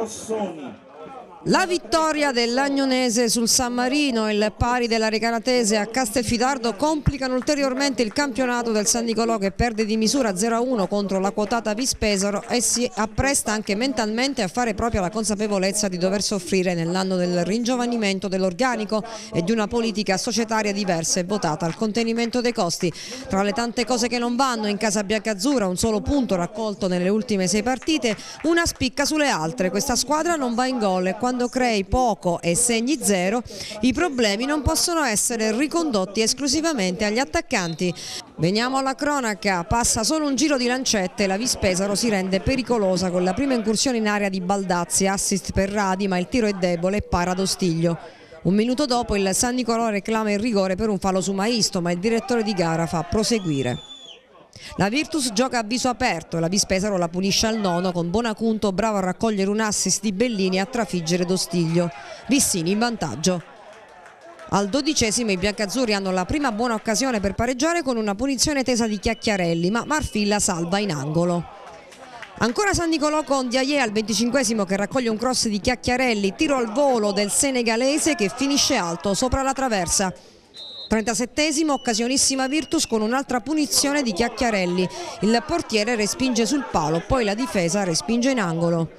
Rossoni. La vittoria dell'Agnonese sul San Marino e il pari della Recanatese a Castelfidardo complicano ulteriormente il campionato del San Nicolò che perde di misura 0-1 contro la quotata Vispesaro e si appresta anche mentalmente a fare proprio la consapevolezza di dover soffrire nell'anno del ringiovanimento dell'organico e di una politica societaria diversa e votata al contenimento dei costi. Tra le tante cose che non vanno in casa biancazzurra, un solo punto raccolto nelle ultime sei partite, una spicca sulle altre. Questa squadra non va in gol e quando crei poco e segni zero, i problemi non possono essere ricondotti esclusivamente agli attaccanti. Veniamo alla cronaca, passa solo un giro di lancette, la Vispesaro si rende pericolosa con la prima incursione in area di Baldazzi, assist per Radi ma il tiro è debole e para Dostiglio. Un minuto dopo il San Nicolò reclama il rigore per un fallo su Maisto ma il direttore di gara fa proseguire. La Virtus gioca a viso aperto e la Vispesaro la punisce al nono con Bonacunto bravo a raccogliere un assist di Bellini e a trafiggere Dostiglio. Vissini in vantaggio. Al dodicesimo i biancazzurri hanno la prima buona occasione per pareggiare con una punizione tesa di Chiacchiarelli ma Marfilla salva in angolo. Ancora San Nicolò con Diaye al 25 che raccoglie un cross di Chiacchiarelli, tiro al volo del senegalese che finisce alto sopra la traversa. 37esimo, occasionissima Virtus con un'altra punizione di Chiacchiarelli. Il portiere respinge sul palo, poi la difesa respinge in angolo.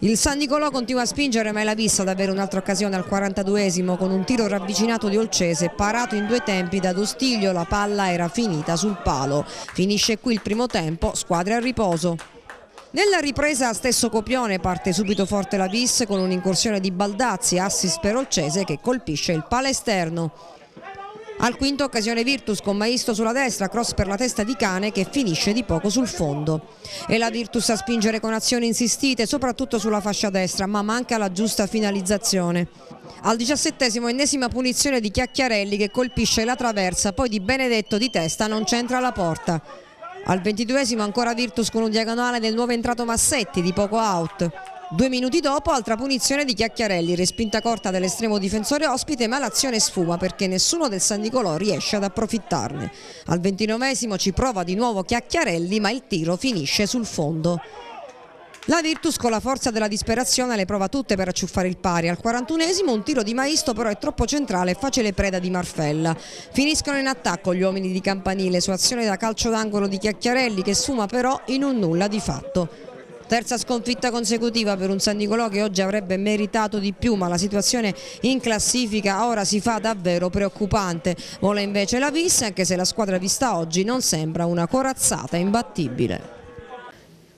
Il San Nicolò continua a spingere ma è la vista ad avere un'altra occasione al 42esimo con un tiro ravvicinato di Olcese parato in due tempi da Dostiglio, la palla era finita sul palo. Finisce qui il primo tempo, squadre a riposo. Nella ripresa stesso copione parte subito forte la Vis con un'incursione di Baldazzi, assist per Olcese che colpisce il palo esterno. Al quinto occasione Virtus con Maisto sulla destra, cross per la testa di Cane che finisce di poco sul fondo. E la Virtus a spingere con azioni insistite soprattutto sulla fascia destra ma manca la giusta finalizzazione. Al diciassettesimo ennesima punizione di Chiacchiarelli che colpisce la traversa, poi di Benedetto di testa non c'entra la porta. Al ventiduesimo ancora Virtus con un diagonale del nuovo entrato Massetti di poco out. Due minuti dopo altra punizione di Chiacchiarelli, respinta corta dall'estremo difensore ospite ma l'azione sfuma perché nessuno del San Nicolò riesce ad approfittarne. Al ventinovesimo ci prova di nuovo Chiacchiarelli ma il tiro finisce sul fondo. La Virtus con la forza della disperazione le prova tutte per acciuffare il pari. Al 41esimo un tiro di Maisto però è troppo centrale e facile preda di Marfella. Finiscono in attacco gli uomini di Campanile su azione da calcio d'angolo di Chiacchiarelli che sfuma però in un nulla di fatto. Terza sconfitta consecutiva per un San Nicolò che oggi avrebbe meritato di più ma la situazione in classifica ora si fa davvero preoccupante. Vola invece la vis anche se la squadra vista oggi non sembra una corazzata imbattibile.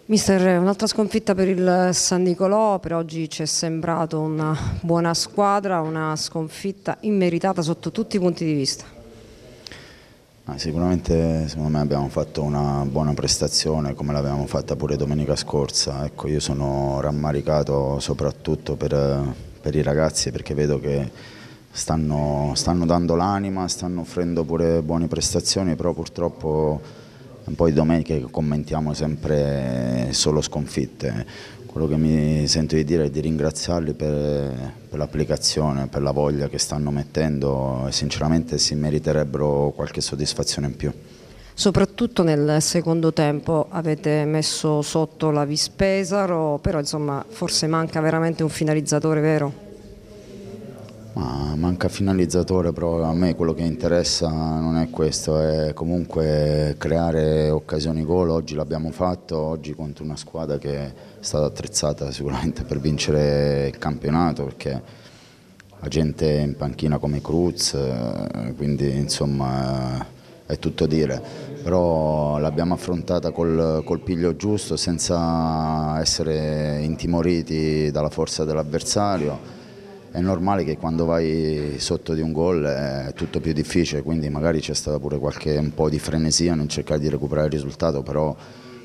Mister, un'altra sconfitta per il San Nicolò, per oggi ci è sembrato una buona squadra, una sconfitta immeritata sotto tutti i punti di vista. Sicuramente secondo me abbiamo fatto una buona prestazione come l'avevamo fatta pure domenica scorsa. Ecco, io sono rammaricato soprattutto per, per i ragazzi perché vedo che stanno, stanno dando l'anima, stanno offrendo pure buone prestazioni, però purtroppo un po' di domeniche che commentiamo sempre solo sconfitte. Quello che mi sento di dire è di ringraziarli per, per l'applicazione, per la voglia che stanno mettendo e sinceramente si meriterebbero qualche soddisfazione in più. Soprattutto nel secondo tempo avete messo sotto la Vispesaro, però insomma forse manca veramente un finalizzatore vero? Ma manca finalizzatore, però a me quello che interessa non è questo, è comunque creare occasioni gol, oggi l'abbiamo fatto, oggi contro una squadra che è stata attrezzata sicuramente per vincere il campionato perché la gente in panchina come Cruz, eh, quindi insomma è tutto dire, però l'abbiamo affrontata col, col piglio giusto senza essere intimoriti dalla forza dell'avversario è normale che quando vai sotto di un gol è tutto più difficile, quindi magari c'è stata pure qualche un po' di frenesia nel cercare di recuperare il risultato, però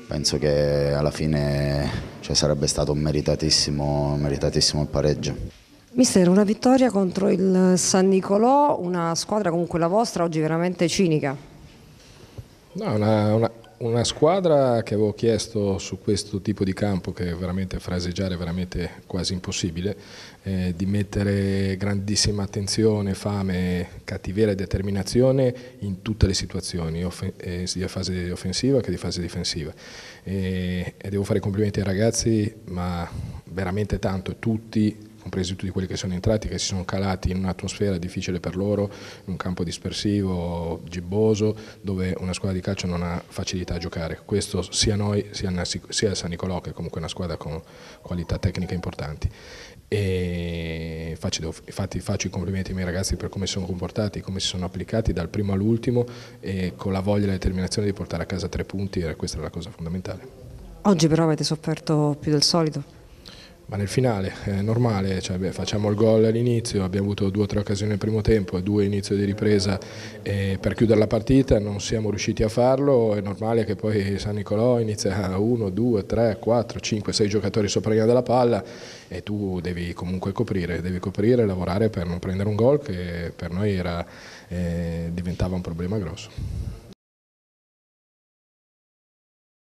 penso che alla fine cioè, sarebbe stato meritatissimo, meritatissimo il pareggio. Mister, una vittoria contro il San Nicolò, una squadra comunque la vostra oggi veramente cinica. No, una, una, una squadra che avevo chiesto su questo tipo di campo, che è veramente fraseggiare è veramente quasi impossibile, eh, di mettere grandissima attenzione, fame, cattiveria e determinazione in tutte le situazioni, eh, sia fase offensiva che di fase difensiva. E, e devo fare complimenti ai ragazzi, ma veramente tanto, tutti compresi tutti quelli che sono entrati, che si sono calati in un'atmosfera difficile per loro, in un campo dispersivo, gibboso, dove una squadra di calcio non ha facilità a giocare. Questo sia noi, sia, sia San Nicolò, che è comunque una squadra con qualità tecniche importanti. E faccio, infatti faccio i complimenti ai miei ragazzi per come si sono comportati, come si sono applicati dal primo all'ultimo e con la voglia e la determinazione di portare a casa tre punti, e questa è la cosa fondamentale. Oggi però avete sofferto più del solito? Ma nel finale è normale, cioè, beh, facciamo il gol all'inizio, abbiamo avuto due o tre occasioni nel primo tempo e due inizio di ripresa per chiudere la partita non siamo riusciti a farlo, è normale che poi San Nicolò inizia a 1, 2, 3, 4, 5, 6 giocatori sopra della palla e tu devi comunque coprire, devi coprire e lavorare per non prendere un gol che per noi era, eh, diventava un problema grosso.